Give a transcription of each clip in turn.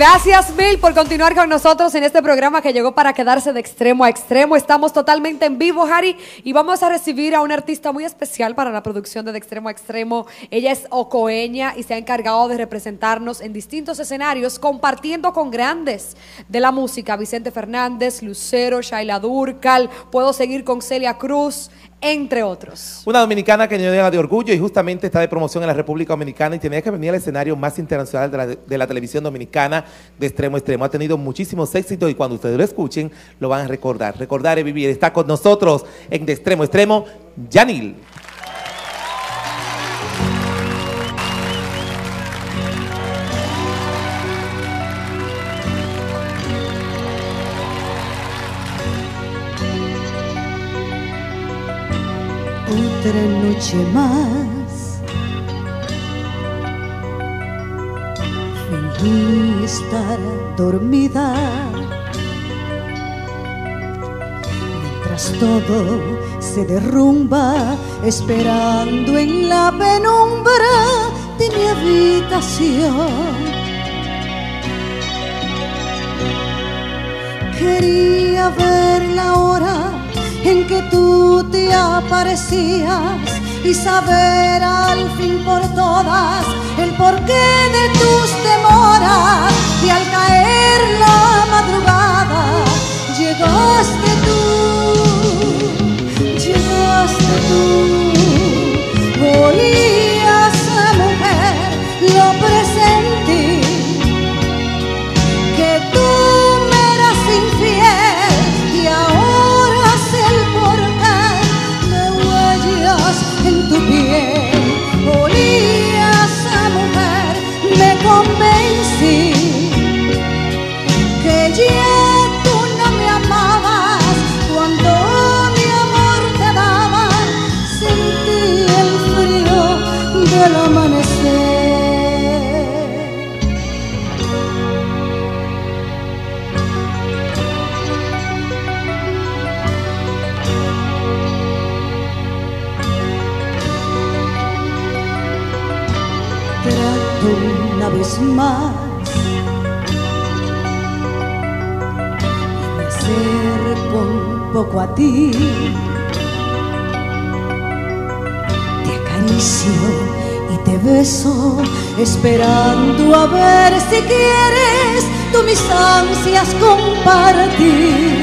Gracias mil por continuar con nosotros en este programa que llegó para quedarse de extremo a extremo. Estamos totalmente en vivo, Harry, y vamos a recibir a una artista muy especial para la producción de De Extremo a Extremo. Ella es ocoeña y se ha encargado de representarnos en distintos escenarios, compartiendo con grandes de la música. Vicente Fernández, Lucero, Shaila Durcal, puedo seguir con Celia Cruz, entre otros. Una dominicana que llena de orgullo y justamente está de promoción en la República Dominicana y tenía que venir al escenario más internacional de la, de la, televisión dominicana de extremo a extremo. Ha tenido muchísimos éxitos y cuando ustedes lo escuchen lo van a recordar. Recordar y vivir. Está con nosotros en de extremo a extremo, Yanil. Otra noche más. Fingí estar dormida. Mientras todo se derrumba, esperando en la penumbra de mi habitación. Quería ver la hora en que tú aparecías y saber al fin por todas el porqué de tus demoras. Y al caer la madrugada llegaste tú, llegaste tú, del amanecer. trato una vez más me poco a ti. Te acaricio y te beso, esperando a ver si quieres tú mis ansias compartir.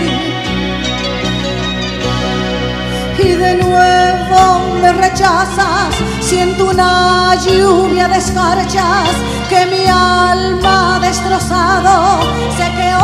y de nuevo me rechazas. Siento una lluvia de escarchas que mi alma destrozado. Sé que